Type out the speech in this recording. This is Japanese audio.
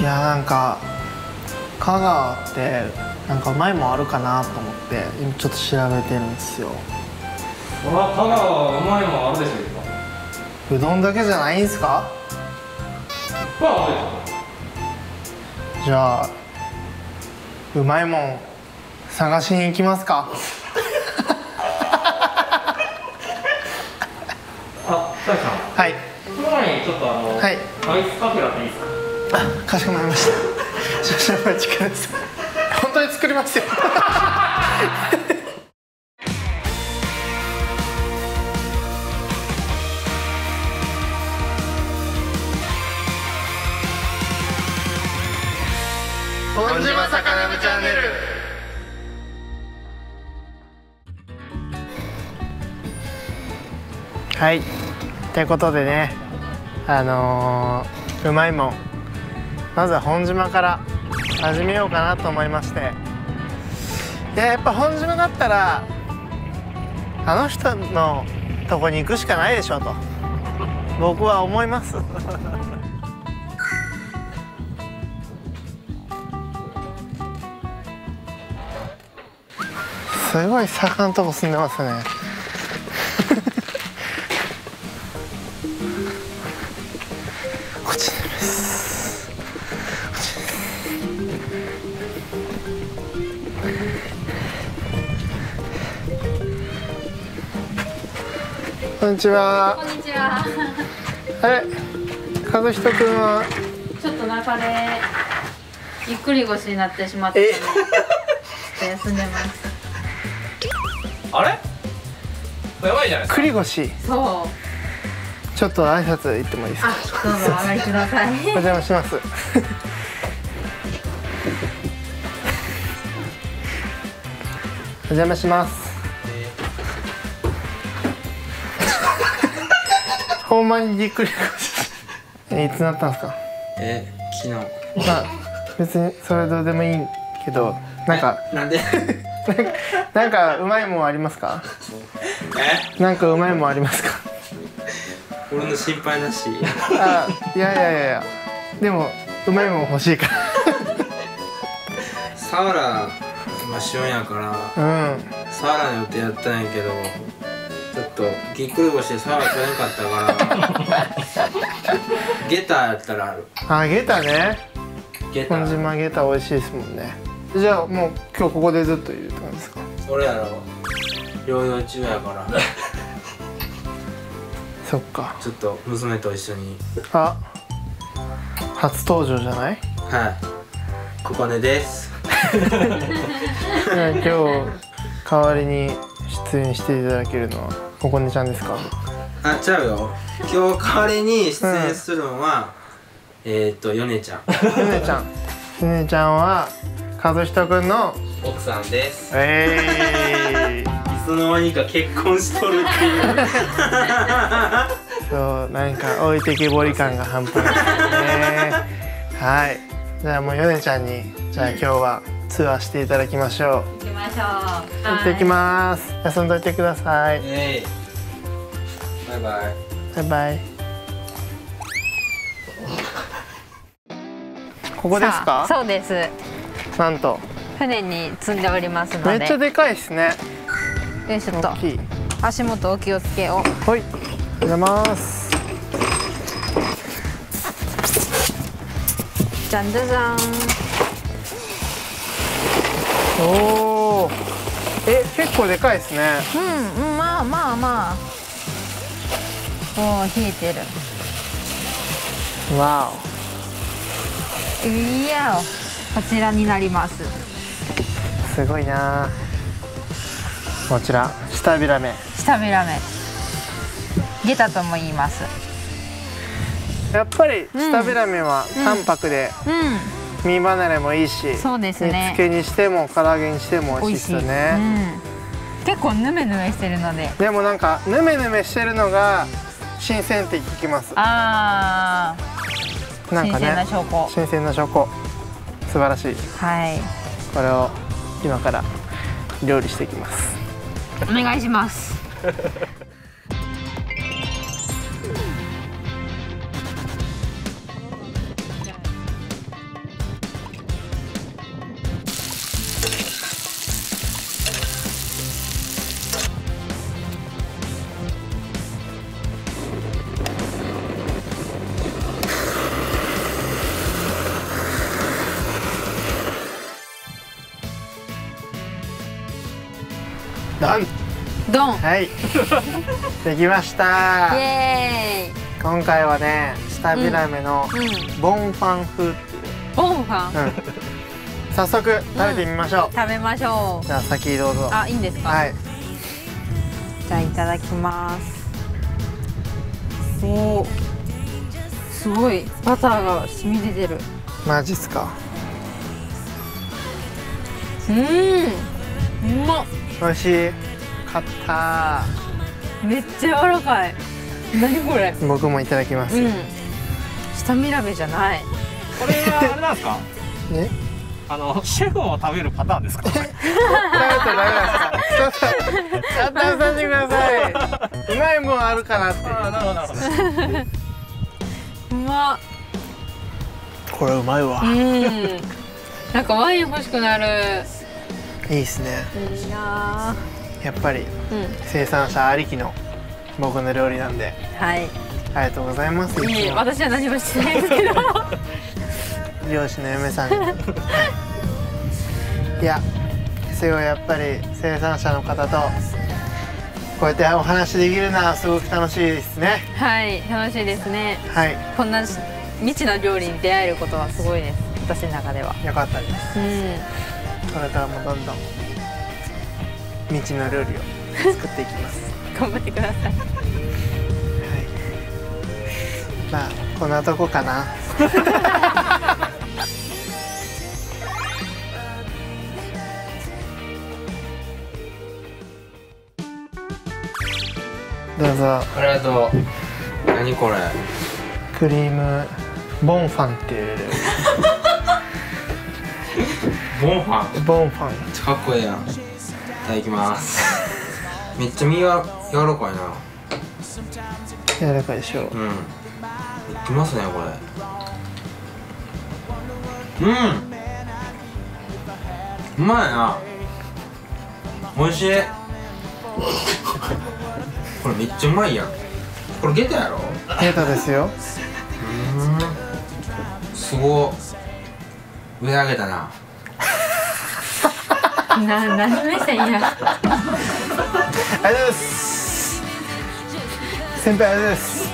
いやなんか香川ってなんかうまいもんあるかなと思って今ちょっと調べてるんですよ。そりゃ香川はうまいもんあるでしょうどんだけじゃないんすか？じゃあうまいもん探しに行きますか。あさん。はい。その前にちょっとあの、はいアイスカフェラっていいですかあかしこまりました。少々お待ちください。本当に作りますよ。本島さかなむチャンネル。はい。ということでねあのーうまいもん。まずは本島から始めようかなと思いまして。いややっぱ本島だったらあの人のとこに行くしかないでしょと。僕は思います。すごい坂のとこ住んでますね。こんにちはこんにちは。あれ和人くんは？ちょっと中でゆっくり腰になってしまったので、え？ちょっと休んでます。あれ？やばいじゃないですか栗越そう。ちょっと挨拶行ってもいいですか？あ、どうぞお上がりください。お邪魔しますお邪魔します。ほんまにぎっくり。腰いつなったんですか？え昨日。まあ別にそれどうでもいいけどなんかなんで？なんかうまいもんありますか？え？なんかうまいもんありますか？俺の心配なし。あいやいやいやいや。でもうまいもん欲しいかサワラ今旬やかららうん。サワラの予定やったんやけどちょっとぎっくり腰でサワラ取れんかったから ゲタやったらある。あゲタね。ゲタ。本島ゲタ美味しいですもんね。じゃあもう今日ここでずっといるって感じですか？それやろ。療養中やから。そっか。ちょっと娘と一緒に。あ。初登場じゃない？はい。ここねです今日代わりに出演していただけるのはここねちゃんですか？あちゃうよ。今日代わりに出演するのは、えー、っとヨネちゃん。ゆねちゃん。ゆねちゃんは和人くんの奥さんです。えー、い。つの間にか結婚しとるっていう。そうなんか置いてけぼり感が半端ないですね。はい。じゃあもうヨネちゃんにじゃあ今日はツアーしていただきましょ行きましょう。う行ってきます。休んどいてください。えいバイバイ。バイバイ。ここですか？そうです。なんと。船に積んでおりますので。めっちゃでかいですね。よいしょっと。大。きい。足元お気をつけを。はい。お邪魔ます。じゃんじゃじゃん。おおえ結構でかいですねうん、うん、まあまあまあ。おお、冷えてる。わいやこちらになります。おすごいなこちら下びらめ下びらめ。ゲタとも言います。やっぱり下びらめは淡白でう身離れもいいし、そうですね煮付けにしても唐揚げにしてもん、美味しいですよね、うん。結構ヌメヌメしてるので。でもなんかヌメヌメしてるのが新鮮って聞きますああ、なんか新鮮なね証拠。新鮮な証拠素晴らしいはい。これを今から料理していきますお願いします。ドン。イはい。できました。エーイ。今回はね舌ビラメのうん。ボンファン風っていう、ボンファン？うん。早速食べてみましょう、食べましょう。じゃあ先どうぞ。あいいんですか？はい。じゃあいただきます。おおすごい。バターが染み出てる。マジっすか？うんうまっ。美味しい。かっためっちゃ柔らかい。何これ。僕もいただきます、うん。下見らべじゃない。これはあれなんですか？ねあのシェフを食べるパターンですか？食べてダメですかちょっとちゃんと挟んでくださいうまいもんあるかなってあなるほどなるほどうまっこれうまいわ、うんなんかワイン欲しくなるいいっすね。いいなやっぱり生産者ありきの僕の料理なんで。はい。ありがとうございますいい私は何もしてないですけど。漁師の嫁さんに。い。やすごいやっぱり生産者の方とこうやってお話できるのはすごく楽しいですね。はい楽しいですね。はい。こんな未知な料理に出会えることはすごいです私の中では。よかったです。うん。これからもどんどん未知の料理を作っていきます。頑張ってください。はい。まあこんなとこかな。どうぞ。ありがとう。何これ。クリームボンファンっていうボンファン。ボンファン。かっこええやん。いただきます。めっちゃ身が柔らかいな。柔らかいでしょ。うん。いきますねこれ。うん。うまいな。美味しい。これめっちゃうまいやん。これゲタやろ。ヘタですよ。うん。すごっ。上上げたなな何目線や。ありがとうございます。先輩ありがとうございます。